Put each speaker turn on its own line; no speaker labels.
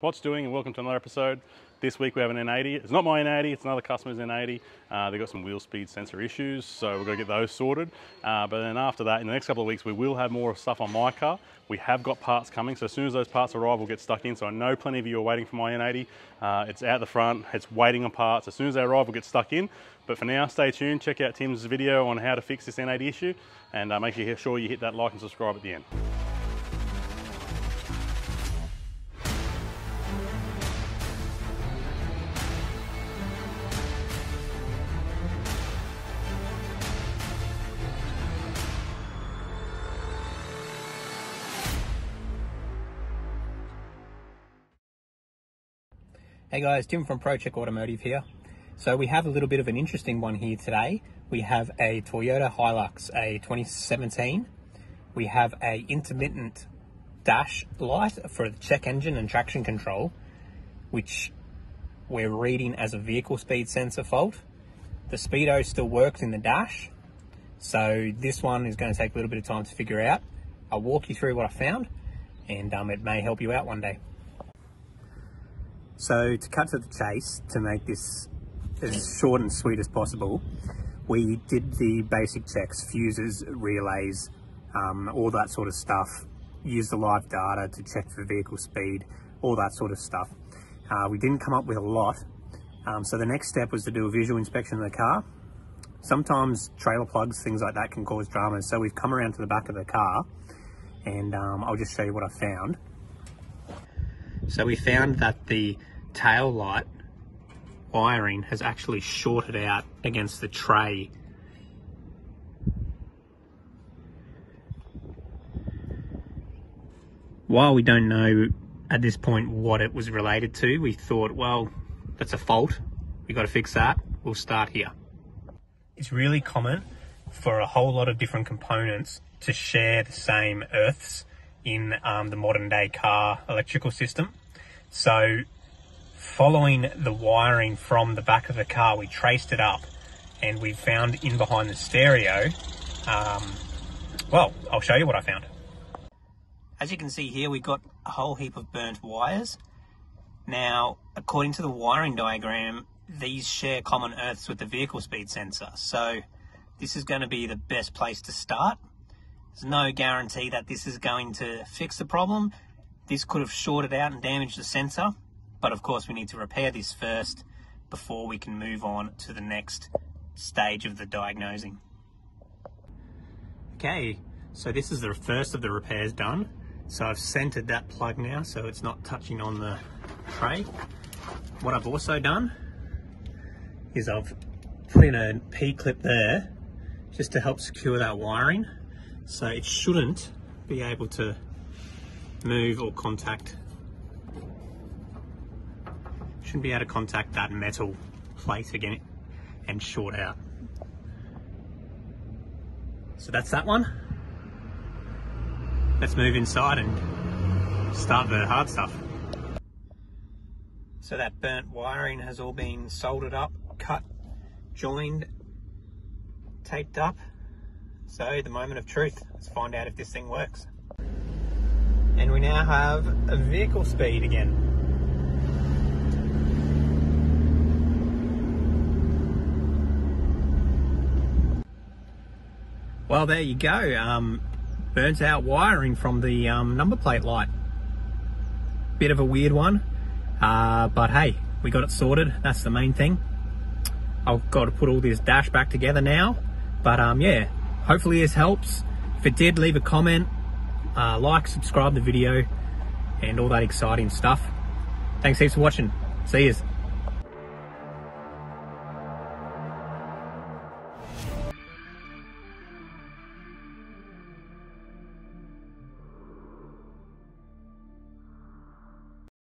What's doing and welcome to another episode. This week we have an N80. It's not my N80, it's another customer's N80. Uh, they've got some wheel speed sensor issues, so we're to get those sorted. Uh, but then after that, in the next couple of weeks, we will have more stuff on my car. We have got parts coming, so as soon as those parts arrive, we'll get stuck in. So I know plenty of you are waiting for my N80. Uh, it's out the front, it's waiting on parts. As soon as they arrive, we'll get stuck in. But for now, stay tuned. Check out Tim's video on how to fix this N80 issue, and uh, make sure you hit that like and subscribe at the end.
Hey guys, Tim from ProCheck Automotive here. So we have a little bit of an interesting one here today. We have a Toyota Hilux, a 2017. We have a intermittent dash light for the check engine and traction control, which we're reading as a vehicle speed sensor fault. The speedo still works in the dash, so this one is going to take a little bit of time to figure out. I'll walk you through what I found, and um, it may help you out one day. So to cut to the chase, to make this as short and sweet as possible, we did the basic checks, fuses, relays, um, all that sort of stuff. Used the live data to check for vehicle speed, all that sort of stuff. Uh, we didn't come up with a lot. Um, so the next step was to do a visual inspection of the car. Sometimes trailer plugs, things like that can cause dramas. So we've come around to the back of the car and um, I'll just show you what I found. So we found that the tail light wiring has actually shorted out against the tray. While we don't know at this point what it was related to, we thought, well, that's a fault. We got to fix that. We'll start here. It's really common for a whole lot of different components to share the same earths in um, the modern day car electrical system. So following the wiring from the back of the car, we traced it up and we found in behind the stereo, um, well, I'll show you what I found. As you can see here, we've got a whole heap of burnt wires. Now, according to the wiring diagram, these share common earths with the vehicle speed sensor. So this is going to be the best place to start. There's no guarantee that this is going to fix the problem. This could have shorted out and damaged the sensor, but of course we need to repair this first before we can move on to the next stage of the diagnosing. Okay, so this is the first of the repairs done. So I've centered that plug now so it's not touching on the tray. What I've also done is I've put in a P-clip there just to help secure that wiring so it shouldn't be able to move or contact shouldn't be able to contact that metal plate again and short out. So that's that one. Let's move inside and start the hard stuff. So that burnt wiring has all been soldered up cut joined taped up so the moment of truth, let's find out if this thing works. And we now have a vehicle speed again. Well, there you go. Um, out wiring from the um, number plate light. Bit of a weird one, uh, but hey, we got it sorted. That's the main thing. I've got to put all this dash back together now. But um, yeah, Hopefully this helps. If it did, leave a comment, uh, like, subscribe the video, and all that exciting stuff. Thanks heaps for watching. See yous.